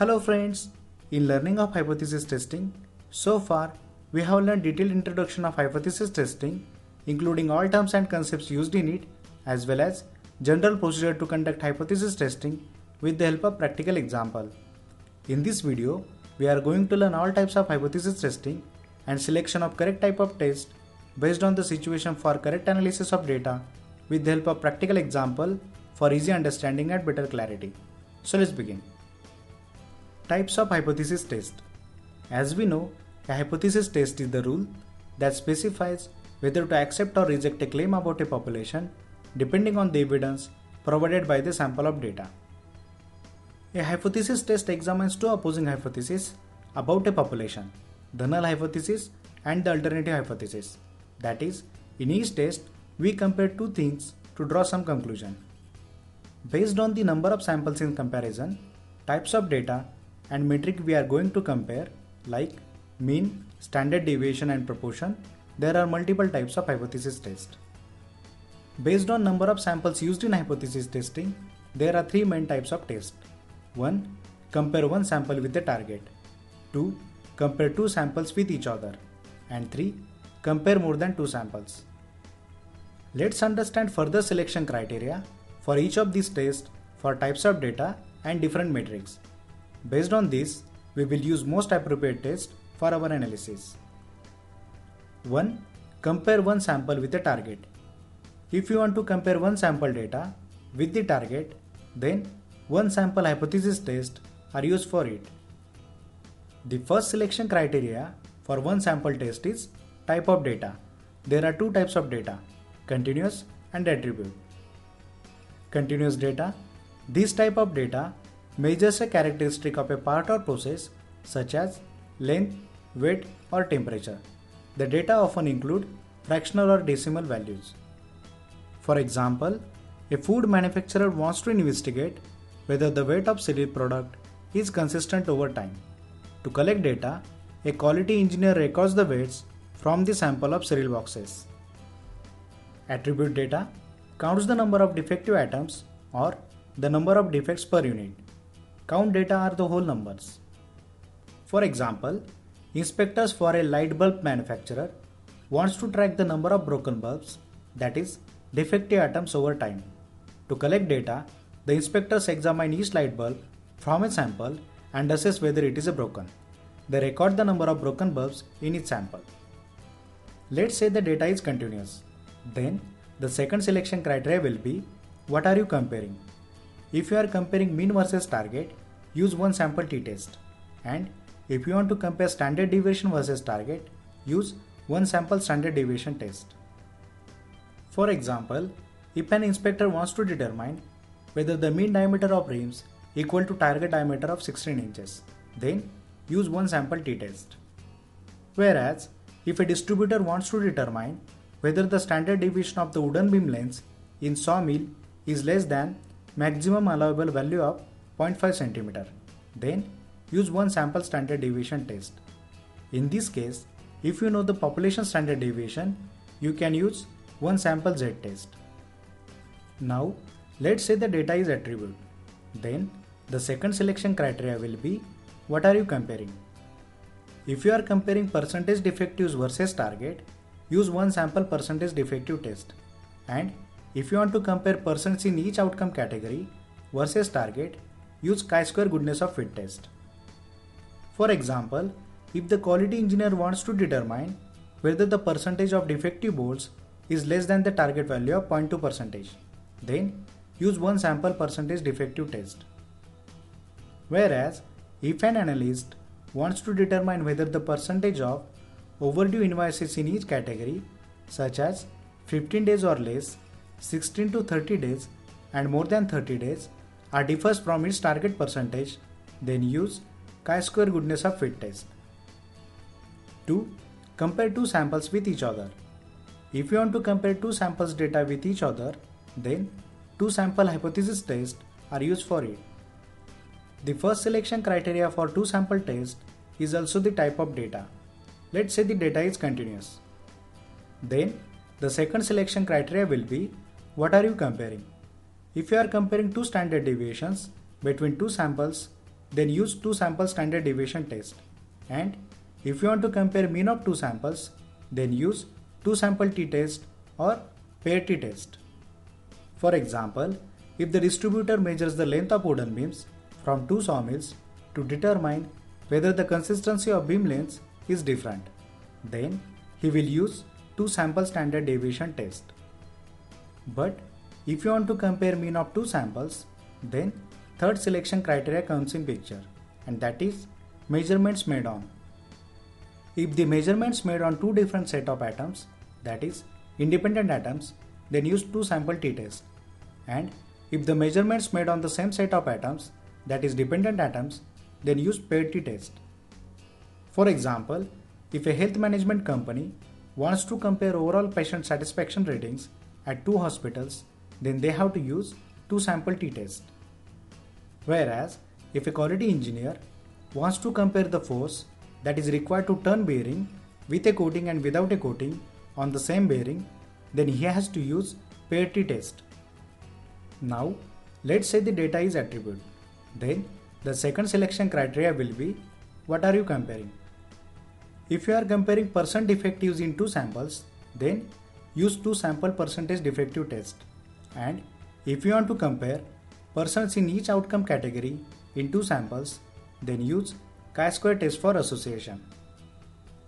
Hello friends, in learning of hypothesis testing, so far we have learned detailed introduction of hypothesis testing including all terms and concepts used in it as well as general procedure to conduct hypothesis testing with the help of practical example. In this video, we are going to learn all types of hypothesis testing and selection of correct type of test based on the situation for correct analysis of data with the help of practical example for easy understanding and better clarity. So let's begin. Types of hypothesis test. As we know, a hypothesis test is the rule that specifies whether to accept or reject a claim about a population depending on the evidence provided by the sample of data. A hypothesis test examines two opposing hypotheses about a population, the null hypothesis and the alternative hypothesis. That is, in each test, we compare two things to draw some conclusion. Based on the number of samples in comparison, types of data and metric we are going to compare like mean, standard deviation and proportion, there are multiple types of hypothesis test. Based on number of samples used in hypothesis testing, there are three main types of test. 1. Compare one sample with the target. 2. Compare two samples with each other. And 3. Compare more than two samples. Let's understand further selection criteria for each of these tests for types of data and different metrics. Based on this, we will use most appropriate test for our analysis. 1. Compare one sample with a target. If you want to compare one sample data with the target, then one sample hypothesis test are used for it. The first selection criteria for one sample test is type of data. There are two types of data, continuous and attribute. Continuous data. This type of data measures a characteristic of a part or process such as length, weight or temperature. The data often include fractional or decimal values. For example, a food manufacturer wants to investigate whether the weight of cereal product is consistent over time. To collect data, a quality engineer records the weights from the sample of cereal boxes. Attribute data counts the number of defective atoms or the number of defects per unit. Count data are the whole numbers. For example, inspectors for a light bulb manufacturer wants to track the number of broken bulbs that is defective atoms over time. To collect data, the inspectors examine each light bulb from a sample and assess whether it is a broken. They record the number of broken bulbs in each sample. Let's say the data is continuous. Then the second selection criteria will be what are you comparing? If you are comparing mean versus target, use one sample t-test. And if you want to compare standard deviation versus target, use one sample standard deviation test. For example, if an inspector wants to determine whether the mean diameter of rims equal to target diameter of 16 inches, then use one sample t-test. Whereas, if a distributor wants to determine whether the standard deviation of the wooden beam length in sawmill is less than maximum allowable value of 0.5 cm, then use one sample standard deviation test. In this case, if you know the population standard deviation, you can use one sample z test. Now, let's say the data is attribute. Then, the second selection criteria will be what are you comparing? If you are comparing percentage defectives versus target, use one sample percentage defective test. And if you want to compare percents in each outcome category versus target, use chi-square goodness of fit test. For example, if the quality engineer wants to determine whether the percentage of defective bolts is less than the target value of 0.2 percentage, then use one sample percentage defective test. Whereas, if an analyst wants to determine whether the percentage of overdue invoices in each category, such as 15 days or less, 16 to 30 days, and more than 30 days, are differs from its target percentage, then use chi-square goodness of fit test. 2. Compare two samples with each other. If you want to compare two samples data with each other, then two sample hypothesis test are used for it. The first selection criteria for two sample test is also the type of data. Let's say the data is continuous. Then the second selection criteria will be what are you comparing? If you are comparing two standard deviations between two samples then use two sample standard deviation test. And if you want to compare mean of two samples, then use two sample t-test or pair t-test. For example, if the distributor measures the length of wooden beams from two sawmills to determine whether the consistency of beam lengths is different, then he will use two sample standard deviation test. But if you want to compare mean of two samples, then third selection criteria comes in picture and that is measurements made on. If the measurements made on two different set of atoms, that is independent atoms, then use two sample t-test. And if the measurements made on the same set of atoms, that is dependent atoms, then use paired t-test. For example, if a health management company wants to compare overall patient satisfaction ratings at two hospitals, then they have to use two sample t-test. Whereas, if a quality engineer wants to compare the force that is required to turn bearing with a coating and without a coating on the same bearing, then he has to use pair t-test. Now, let's say the data is attribute. Then, the second selection criteria will be what are you comparing? If you are comparing percent defectives in two samples, then use two sample percentage defective test. And if you want to compare persons in each outcome category in two samples, then use chi-square test for association.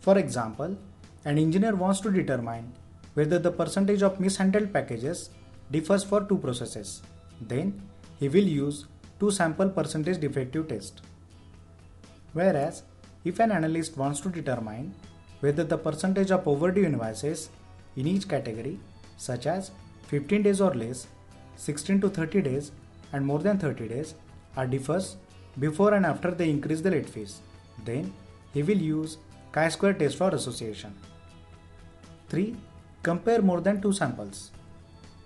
For example, an engineer wants to determine whether the percentage of mishandled packages differs for two processes. Then he will use two sample percentage defective test. Whereas if an analyst wants to determine whether the percentage of overdue invoices in each category such as 15 days or less, 16 to 30 days and more than 30 days are differs before and after they increase the late fees. Then he will use chi-square test for association. 3. Compare more than two samples.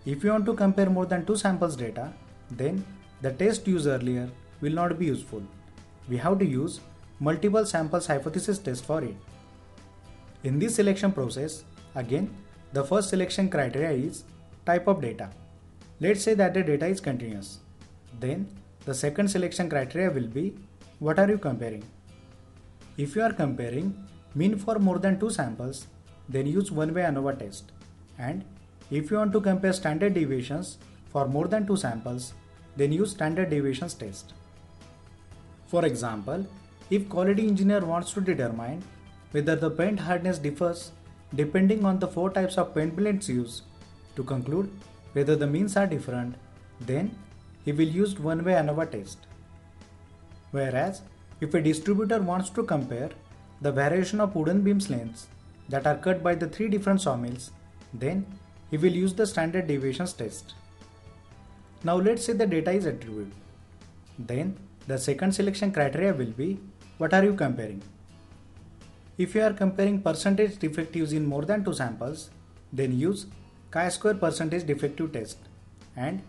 If you want to compare more than two samples data, then the test used earlier will not be useful. We have to use multiple samples hypothesis test for it. In this selection process, again, the first selection criteria is type of data. Let's say that the data is continuous. Then the second selection criteria will be what are you comparing? If you are comparing mean for more than two samples, then use one-way ANOVA test. And if you want to compare standard deviations for more than two samples, then use standard deviations test. For example, if quality engineer wants to determine whether the paint hardness differs depending on the four types of paint blends used to conclude whether the means are different, then he will use one-way ANOVA test. Whereas, if a distributor wants to compare the variation of wooden beams lengths that are cut by the three different sawmills, then he will use the standard deviations test. Now let's say the data is attribute. Then the second selection criteria will be what are you comparing? If you are comparing percentage defectives in more than two samples, then use chi-square percentage defective test. And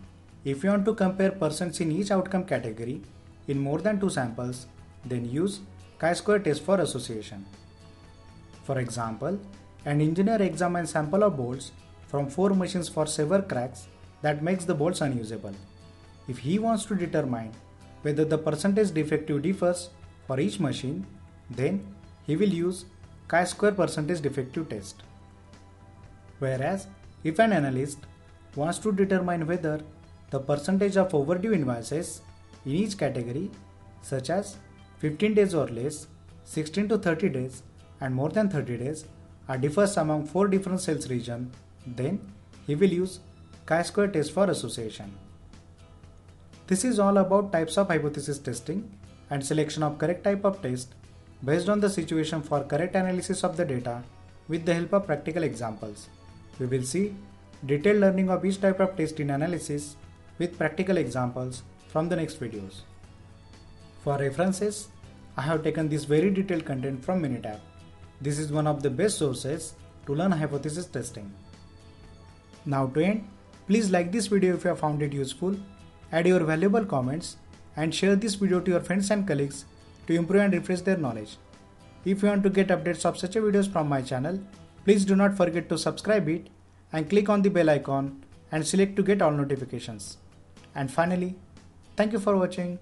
if you want to compare persons in each outcome category in more than two samples, then use chi-square test for association. For example, an engineer examines sample of bolts from four machines for severe cracks that makes the bolts unusable. If he wants to determine whether the percentage defective differs for each machine, then he will use chi-square percentage defective test. Whereas, if an analyst wants to determine whether the percentage of overdue invoices in each category, such as 15 days or less, 16 to 30 days, and more than 30 days, are differs among four different sales region, then he will use chi-square test for association. This is all about types of hypothesis testing and selection of correct type of test based on the situation for correct analysis of the data with the help of practical examples. We will see detailed learning of each type of test in analysis with practical examples from the next videos. For references, I have taken this very detailed content from Minitab. This is one of the best sources to learn hypothesis testing. Now to end, please like this video if you have found it useful, add your valuable comments and share this video to your friends and colleagues to improve and refresh their knowledge. If you want to get updates of such videos from my channel, please do not forget to subscribe it and click on the bell icon and select to get all notifications. And finally, thank you for watching.